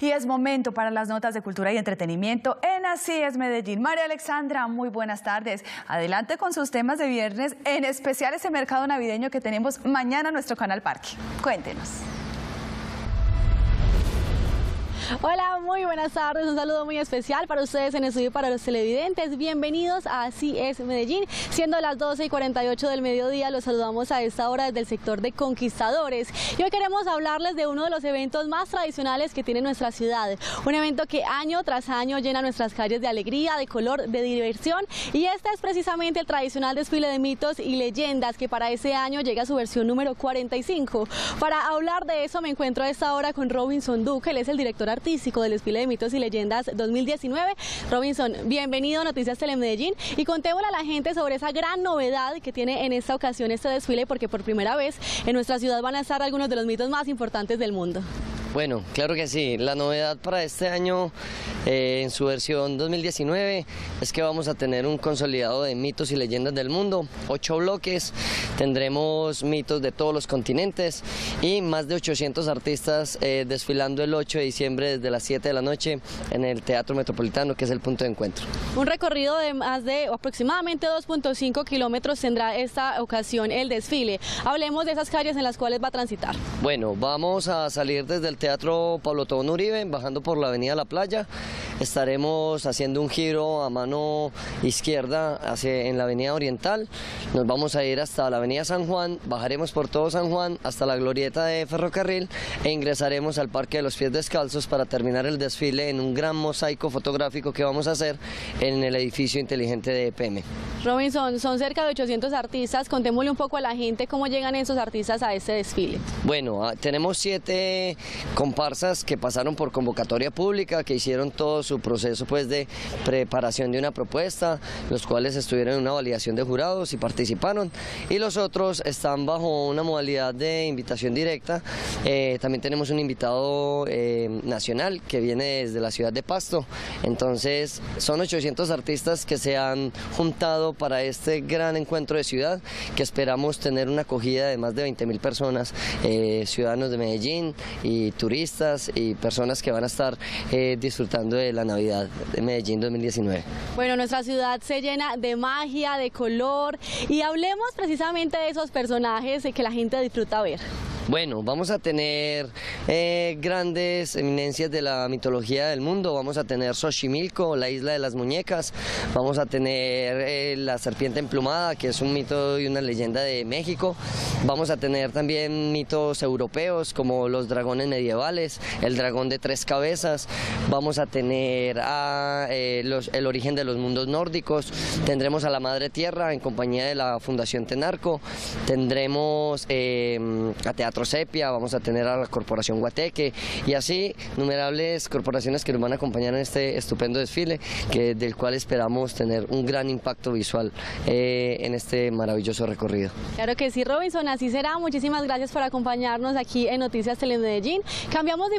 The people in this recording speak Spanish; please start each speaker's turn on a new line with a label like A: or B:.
A: y es momento para las notas de cultura y entretenimiento en Así es Medellín. María Alexandra, muy buenas tardes. Adelante con sus temas de viernes, en especial ese mercado navideño que tenemos mañana en nuestro canal Parque. Cuéntenos.
B: Hola, muy buenas tardes. Un saludo muy especial para ustedes en el estudio para los televidentes. Bienvenidos a Así es Medellín. Siendo las 12 y 48 del mediodía, los saludamos a esta hora desde el sector de Conquistadores. Y hoy queremos hablarles de uno de los eventos más tradicionales que tiene nuestra ciudad. Un evento que año tras año llena nuestras calles de alegría, de color, de diversión. Y este es precisamente el tradicional desfile de mitos y leyendas que para ese año llega a su versión número 45. Para hablar de eso me encuentro a esta hora con Robinson Duque, él es el director artístico del desfile de mitos y leyendas 2019. Robinson, bienvenido a Noticias Telemedellín y contémosle a la gente sobre esa gran novedad que tiene en esta ocasión este desfile porque por primera vez en nuestra ciudad van a estar algunos de los mitos más importantes del mundo.
C: Bueno, claro que sí. La novedad para este año, eh, en su versión 2019, es que vamos a tener un consolidado de mitos y leyendas del mundo, ocho bloques, tendremos mitos de todos los continentes y más de 800 artistas eh, desfilando el 8 de diciembre desde las 7 de la noche en el Teatro Metropolitano, que es el punto de encuentro.
B: Un recorrido de más de aproximadamente 2.5 kilómetros tendrá esta ocasión el desfile. Hablemos de esas calles en las cuales va a transitar.
C: Bueno, vamos a salir desde el Teatro Pablo Tobón Uribe, bajando por la Avenida La Playa. Estaremos haciendo un giro a mano izquierda hacia, en la Avenida Oriental. Nos vamos a ir hasta la Avenida San Juan, bajaremos por todo San Juan hasta la glorieta de ferrocarril e ingresaremos al Parque de los Pies Descalzos para terminar el desfile en un gran mosaico fotográfico que vamos a hacer en el edificio inteligente de EPM.
B: Robinson, son cerca de 800 artistas. Contémosle un poco a la gente cómo llegan esos artistas a este desfile.
C: Bueno, ah, tenemos siete comparsas que pasaron por convocatoria pública, que hicieron todo su proceso pues, de preparación de una propuesta, los cuales estuvieron en una validación de jurados y participaron, y los otros están bajo una modalidad de invitación directa. Eh, también tenemos un invitado eh, nacional que viene desde la ciudad de Pasto, entonces son 800 artistas que se han juntado para este gran encuentro de ciudad, que esperamos tener una acogida de más de 20 mil personas, eh, ciudadanos de Medellín y turistas y personas que van a estar eh, disfrutando de la Navidad de Medellín 2019.
B: Bueno, nuestra ciudad se llena de magia, de color y hablemos precisamente de esos personajes que la gente disfruta ver.
C: Bueno, vamos a tener eh, grandes eminencias de la mitología del mundo. Vamos a tener Xochimilco, la isla de las muñecas. Vamos a tener eh, la serpiente emplumada, que es un mito y una leyenda de México. Vamos a tener también mitos europeos como los dragones medievales, el dragón de tres cabezas. Vamos a tener eh, el origen de los mundos nórdicos. Tendremos a la Madre Tierra en compañía de la Fundación Tenarco. Tendremos a Teatro Sepia, vamos a tener a la Corporación Guateque y así numerables corporaciones que nos van a acompañar en este estupendo desfile, que, del cual esperamos tener un gran impacto visual eh, en este maravilloso recorrido.
B: Claro que sí, Robinson, así será. Muchísimas gracias por acompañarnos aquí en Noticias Telemedellín. Cambiamos de